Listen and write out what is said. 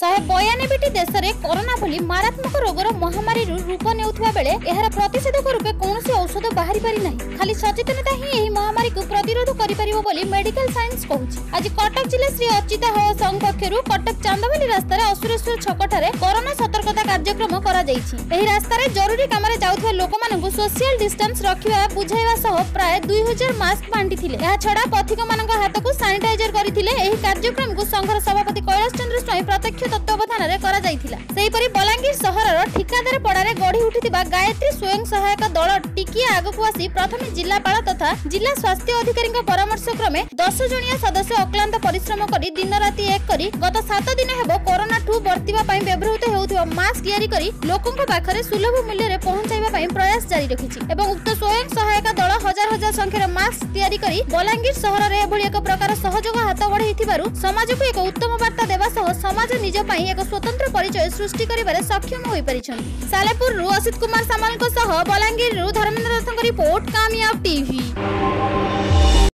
ଶହେ ବୟାନବେଟି ଦେଶରେ କରୋନା ଭଳି ମାରାତ୍ମକ ରୋଗର ମହାମାରୀରୁ ରୂପ ନେଉଥିବା ବେଳେ ଏହାର ପ୍ରତିଷେଧକ ରୂପେ କୌଣସି ଔଷଧ ବାହାରି ପାରିନାହିଁ ଖାଲି ସଚେତନତା ହିଁ ଏହି ମହାମାରୀକୁ ପ୍ରତିରୋଧ କରିପାରିବ ବୋଲି ମେଡିକାଲ ସାଇନ୍ସ କହୁଛି ଆଜି କଟକ ଜିଲ୍ଲା ଶ୍ରୀ ଅଚିତା ହୟ ସଂଘ ପକ୍ଷରୁ କଟକ ଚାନ୍ଦବାଲି ରାସ୍ତାରେ ଅସୁରେଶ୍ୱର ଛକଠାରେ କରୋନା ସତର୍କତା କାର୍ଯ୍ୟକ୍ରମ କରାଯାଇଛି ଏହି ରାସ୍ତାରେ ଜରୁରୀ କାମରେ ଯାଉଥିବା ଲୋକମାନଙ୍କୁ ସୋସିଆଲ ଡିଷ୍ଟାନ୍ସ ରଖିବା ବୁଝାଇବା ସହ ପ୍ରାୟ ଦୁଇ ହଜାର ମାସ୍କ ବାଣ୍ଟିଥିଲେ ଏହାଛଡ଼ା ପଥିକମାନଙ୍କ ହାତକୁ ସାନିଟାଇଜର କରିଥିଲେ ଏହି କାର୍ଯ୍ୟକ୍ରମକୁ ସଂଘର ସଭାପତି କୈଳାସ ଚନ୍ଦ୍ର ସ୍ୱାଇଁ ମୁଖ୍ୟ ତତ୍ତ୍ୱାବଧାନରେ କରାଯାଇଥିଲା ସେହିପରି ବଲାଙ୍ଗୀର ସହରର ଠିକାଦାର ପଡ଼ାରେ ଗଢ଼ି ଉଠିଥିବା ଗାୟତ୍ରୀ ସ୍ୱୟଂ ସହାୟକ ଦଳ ଟିକିଏ ଆଗକୁ ଆସି ପ୍ରଥମେ ଜିଲ୍ଲାପାଳ ତଥା ଜିଲ୍ଲା ସ୍ୱାସ୍ଥ୍ୟ ଅଧିକାରୀଙ୍କ ପରାମର୍ଶ କ୍ରମେ ଦଶ ଜଣିଆ ସଦସ୍ୟ ଅକ୍ଲାନ୍ତ ପରିଶ୍ରମ କରି ଦିନରାତି ଏକ କରି ଗତ ସାତ ଦିନ ହେବ କରୋନାଠୁ ବର୍ତ୍ତିବା ପାଇଁ ବ୍ୟବହୃତ ହେଉଥିବା ମାସ୍କ ତିଆରି କରି ଲୋକଙ୍କ ପାଖରେ ସୁଲଭ ମୂଲ୍ୟରେ ପହଞ୍ଚାଇବା ପାଇଁ ପ୍ରୟାସ ଜାରି ରଖିଛି ଏବଂ ଉକ୍ତ ସ୍ୱୟଂ ସହାୟକ হাজার হাজার সংখ্যার মাস্ক তৈরি করে বলাঙ্গীর সহরের এভাবে এক প্রকার সহযোগ হাত বড়াইবার সমাজকে এক উত্তম বার্তা দেওয়া সহ সমাজ নিজ পাই এক স্বতন্ত্র পরিচয় সৃষ্টি করবার সক্ষম হয়ে পারিছেন Salehpour Asit Kumar Samal Balangir Dharmendra Dutta report Kamiyab TV